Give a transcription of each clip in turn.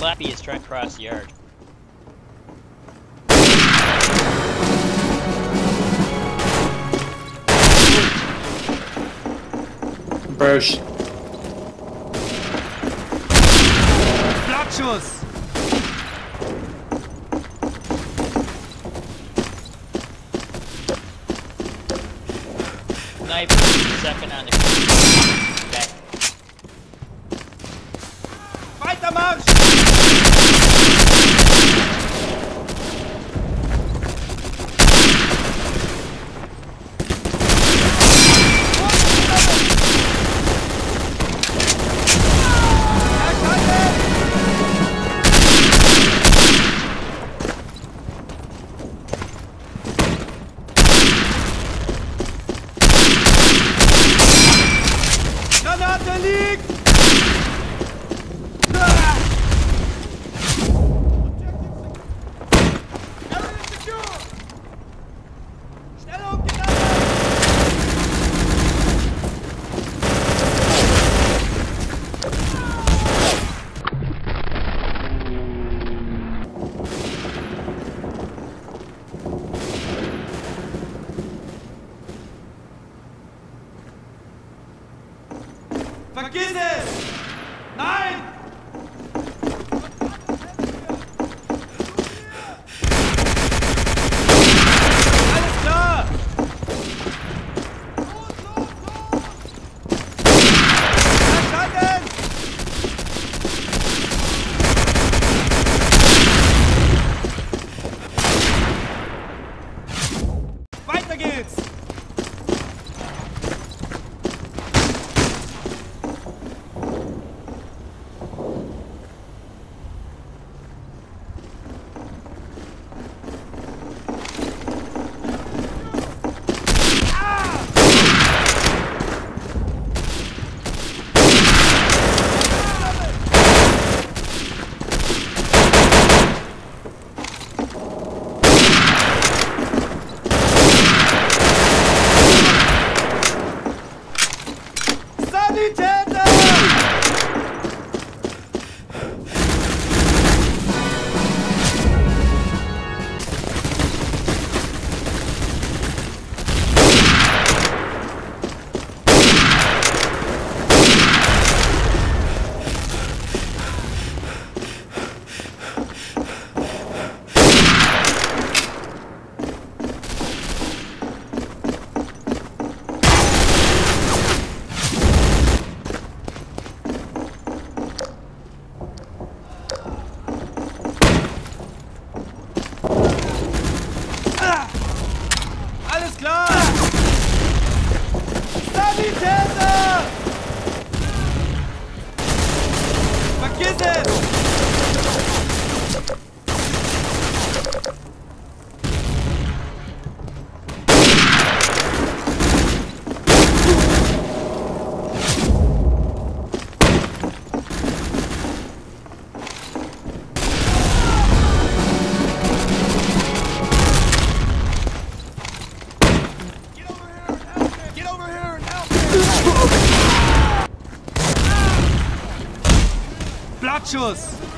Flappy is trying to cross the yard. Brosh. Flatulence! tortuous.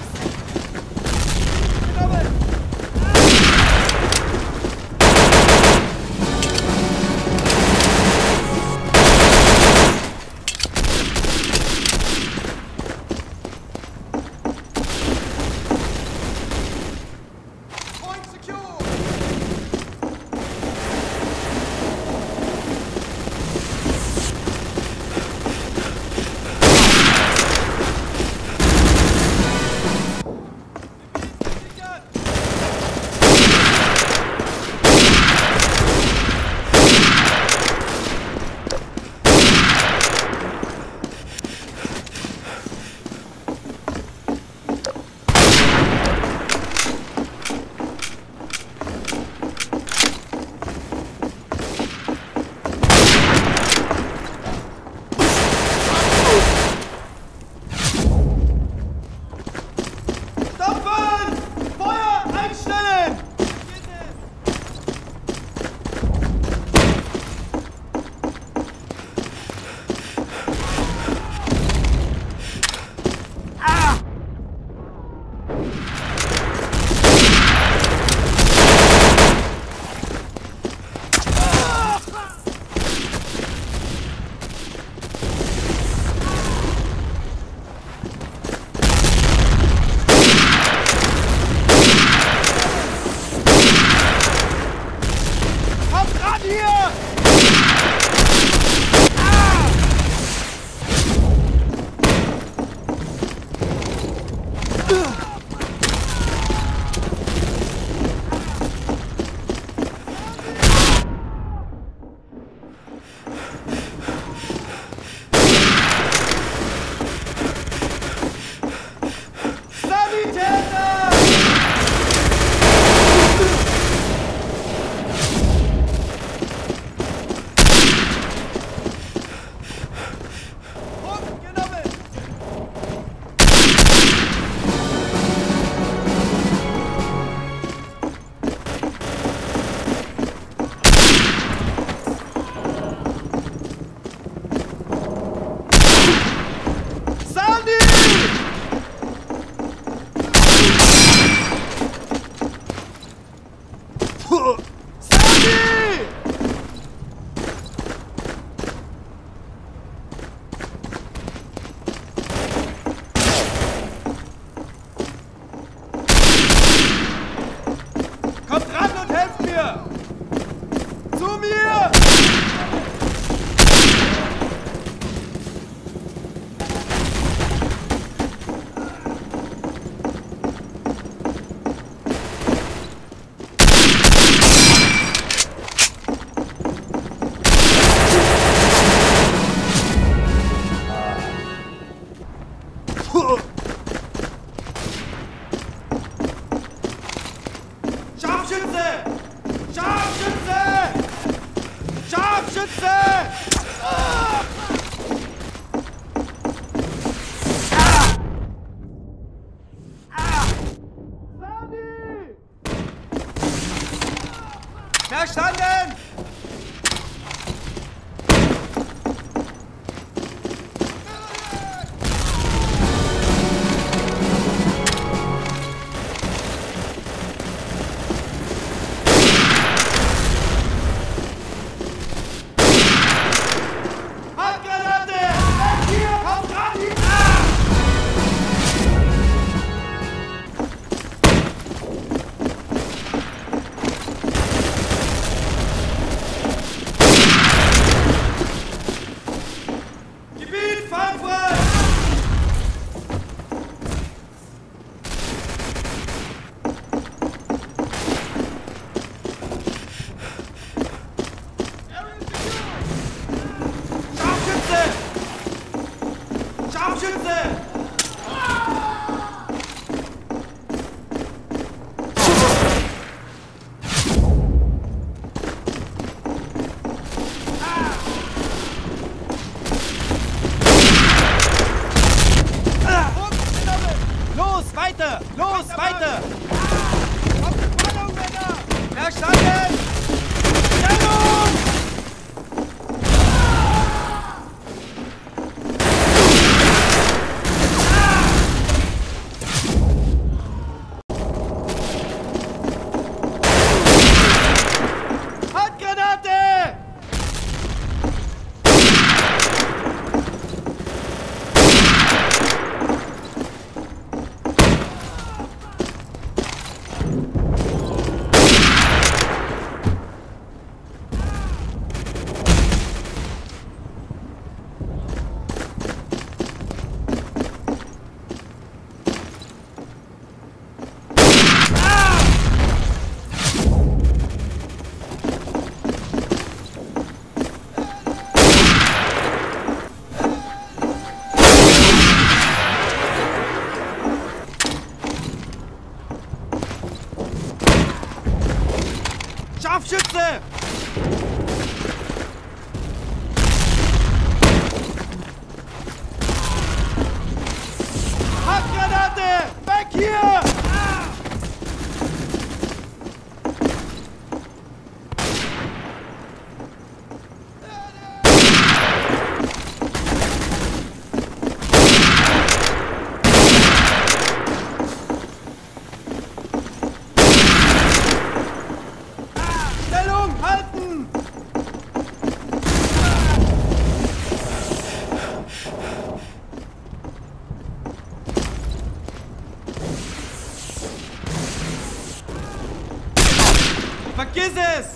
Vergiss es!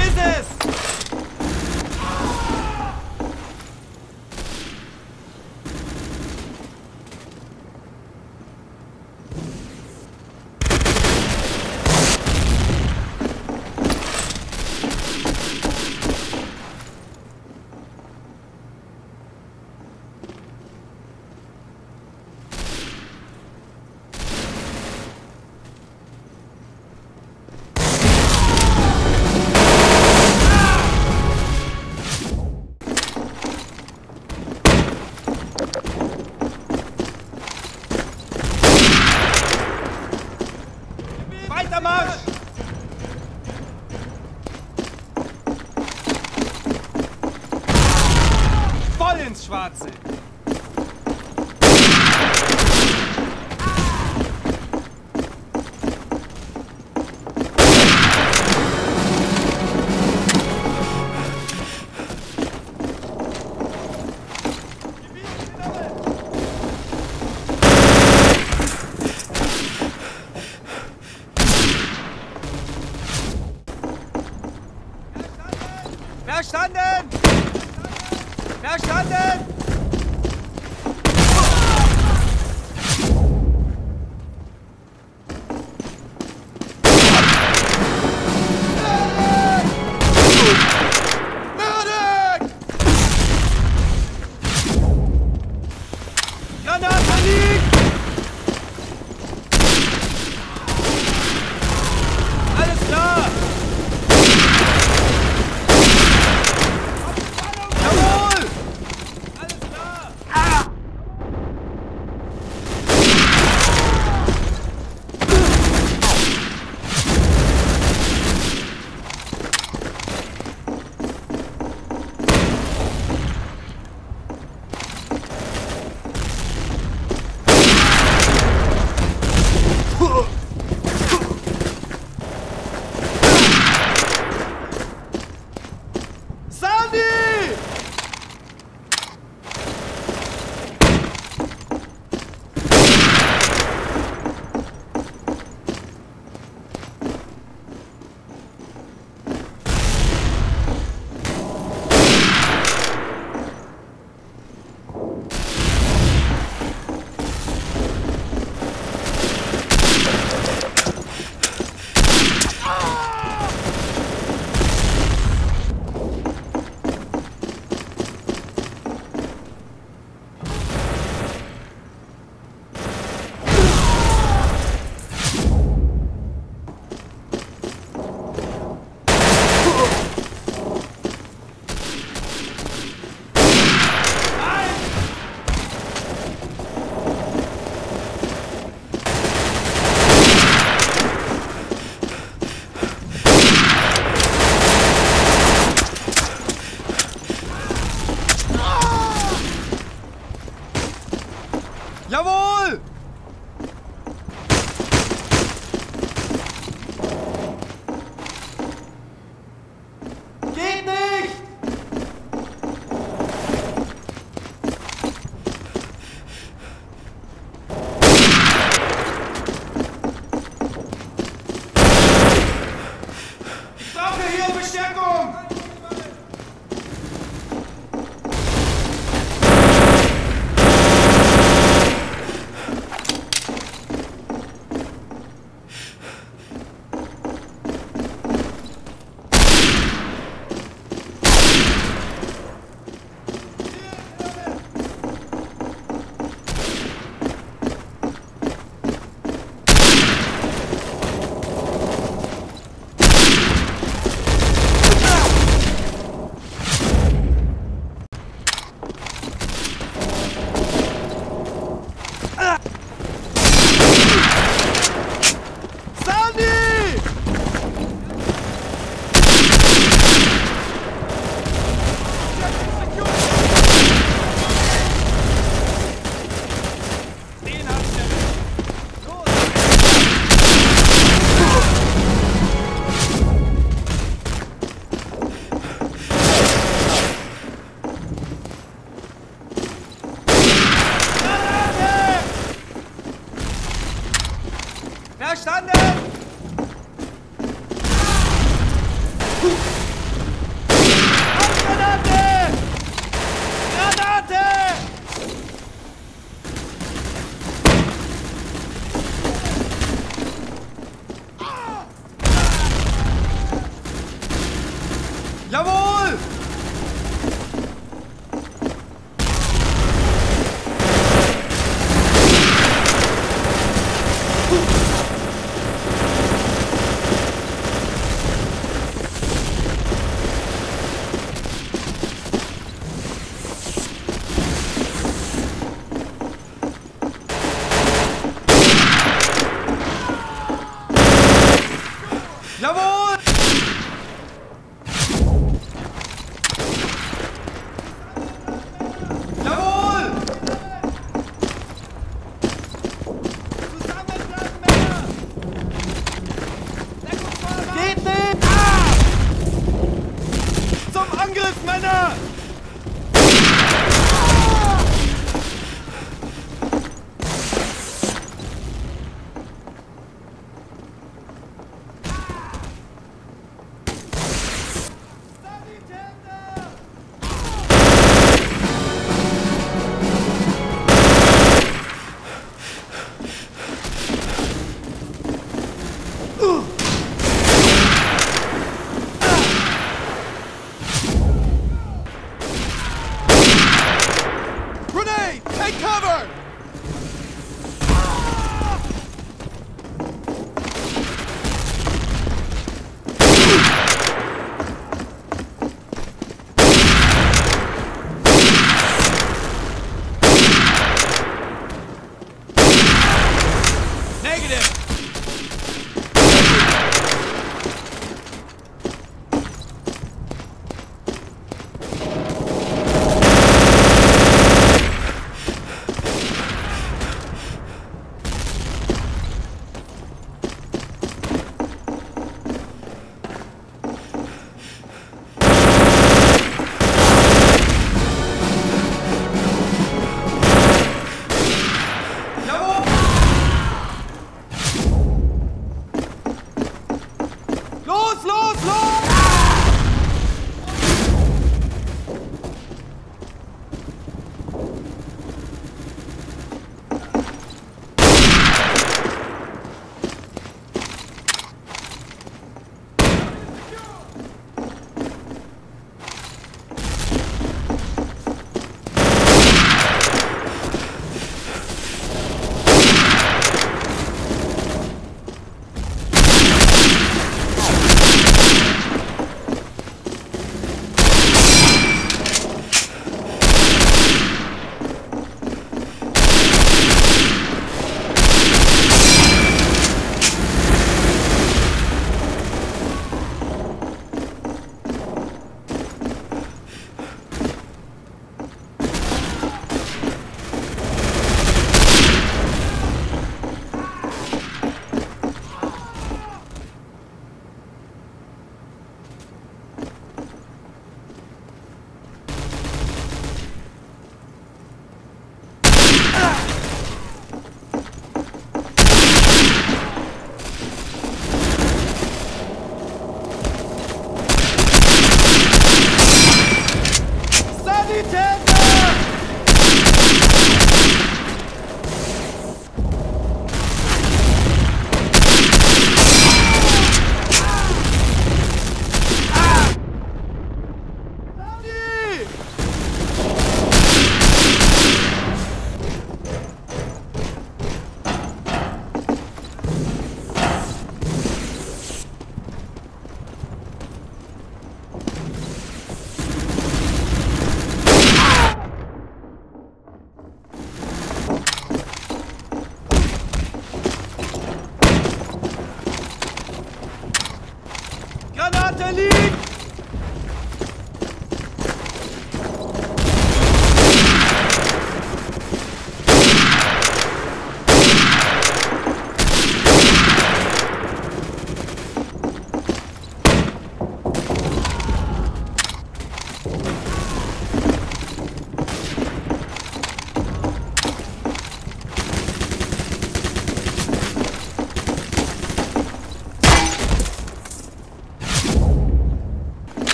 Vergiss Verstanden!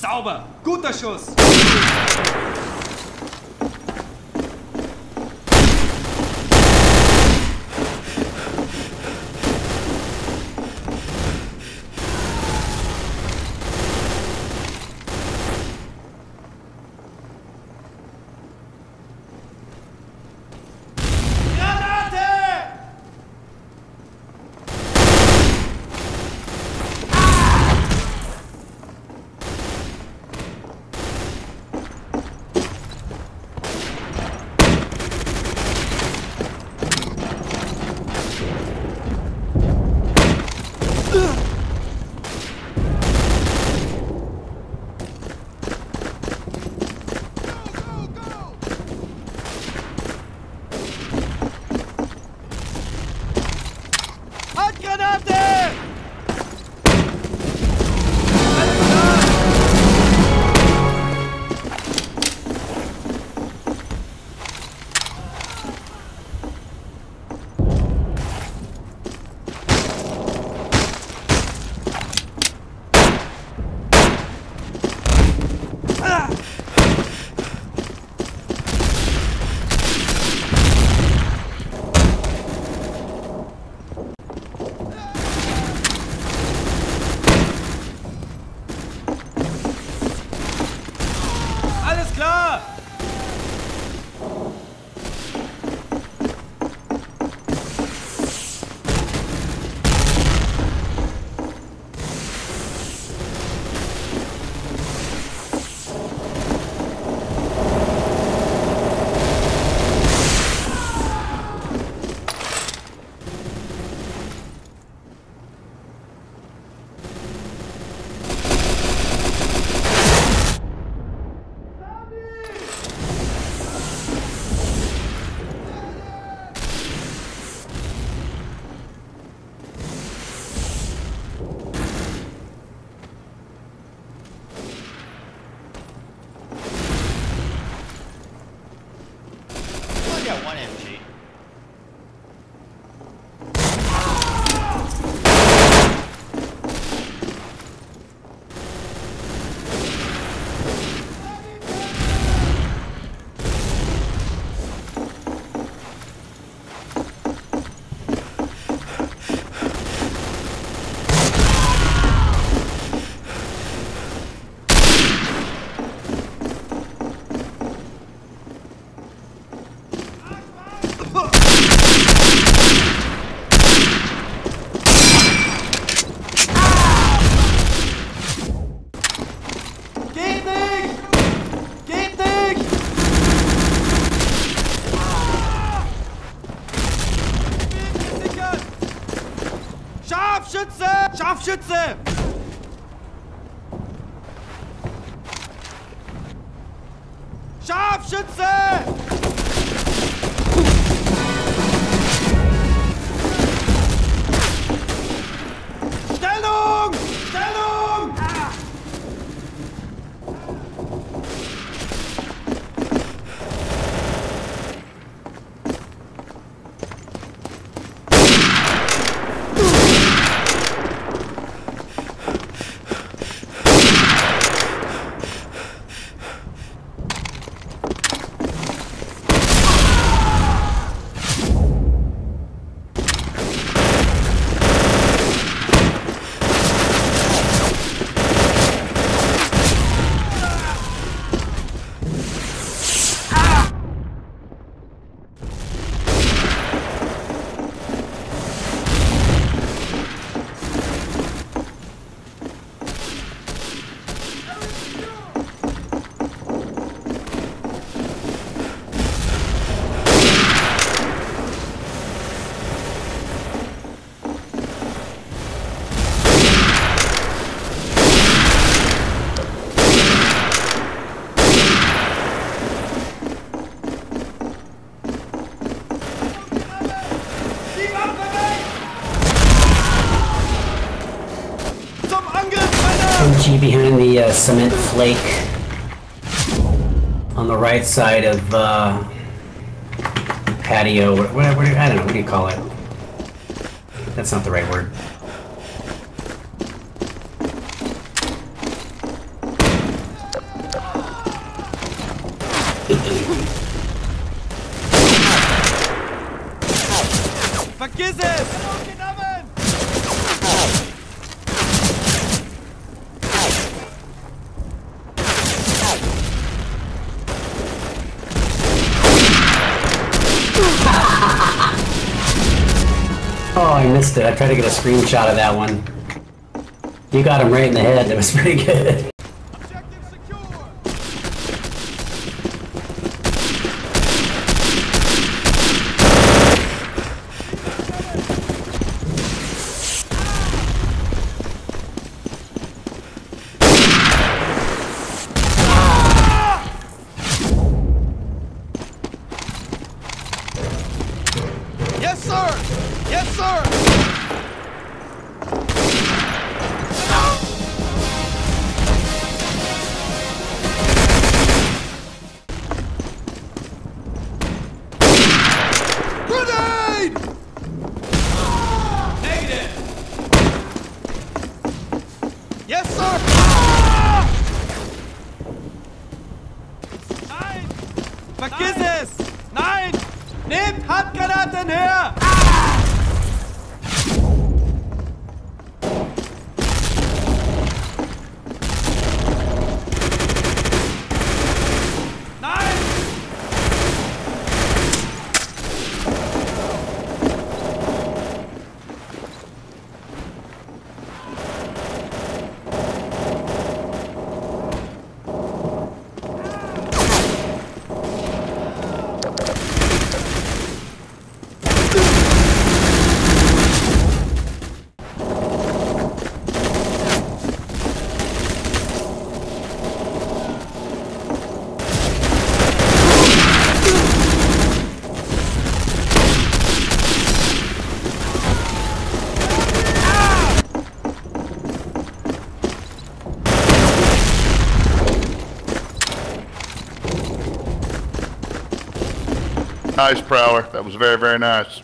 Sauber! Guter Schuss! ッ cement flake on the right side of uh, patio. What, what, what, do you- I don't know. What do you call it? That's not the right word. Oh, I missed it. I tried to get a screenshot of that one. You got him right in the head. That was pretty good. Nice, Prowler. That was very, very nice.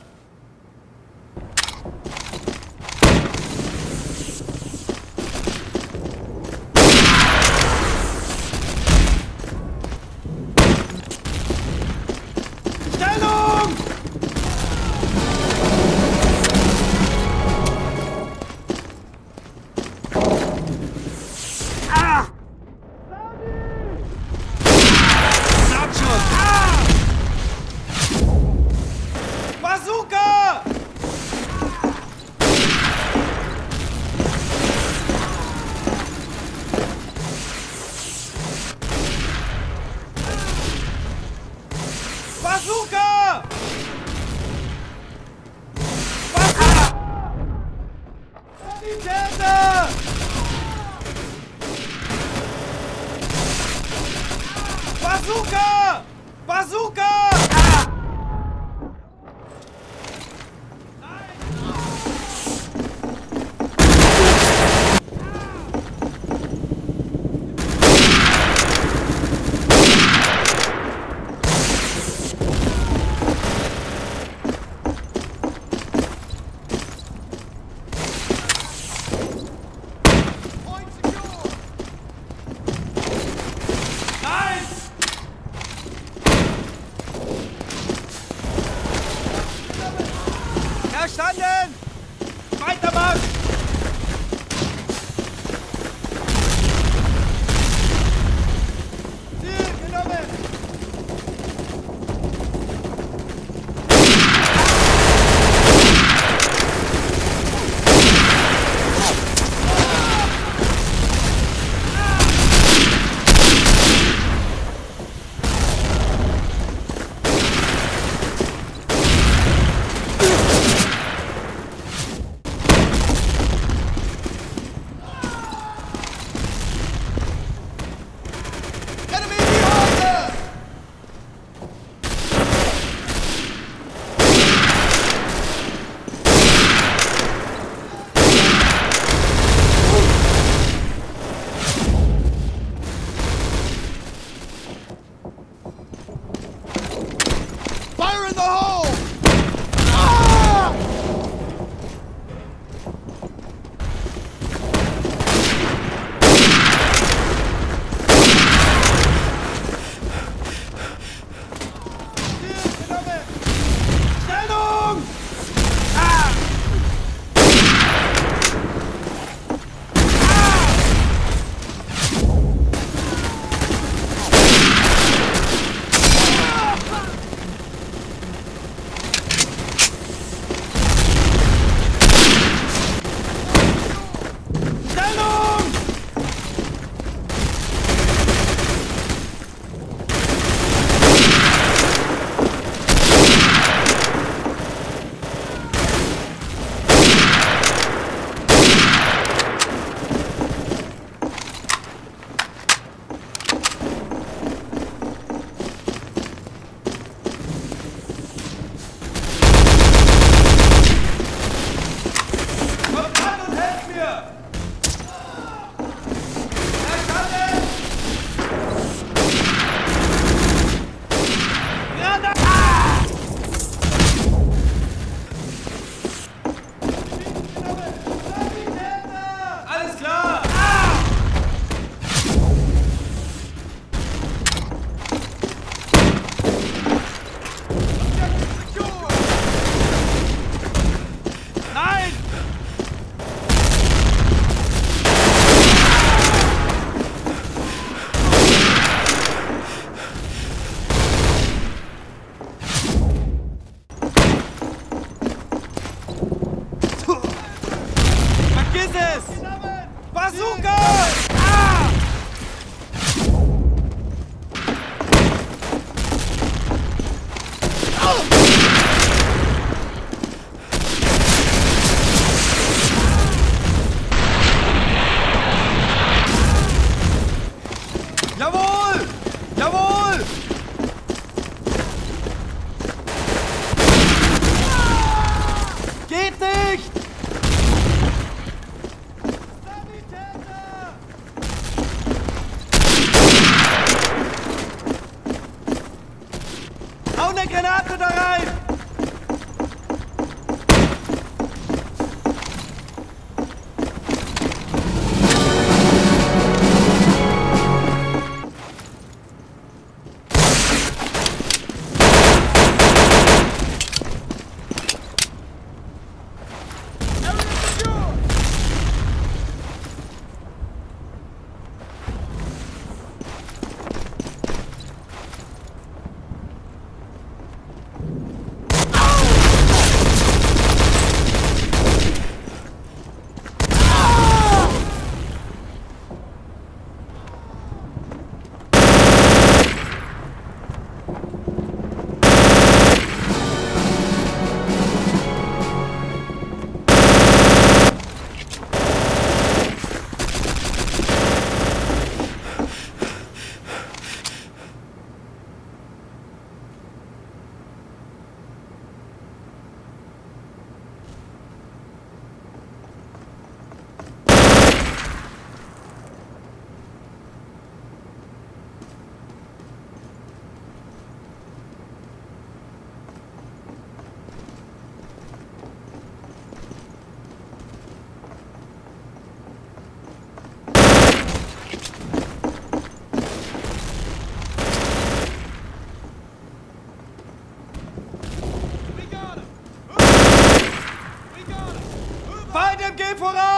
pour un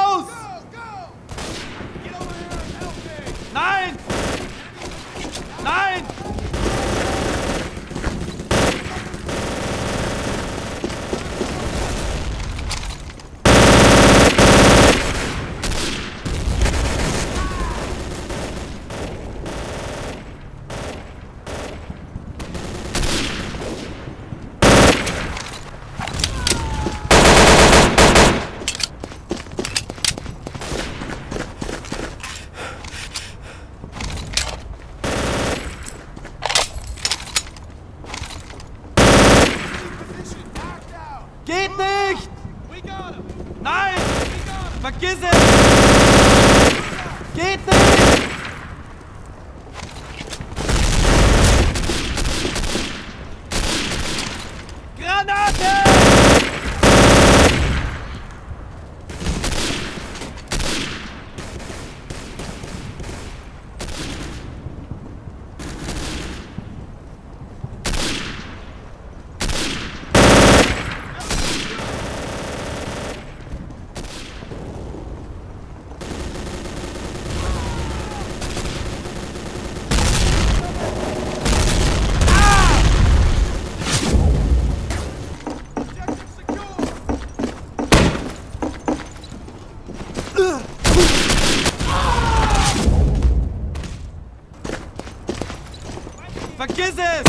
Vergiss es! Vergiss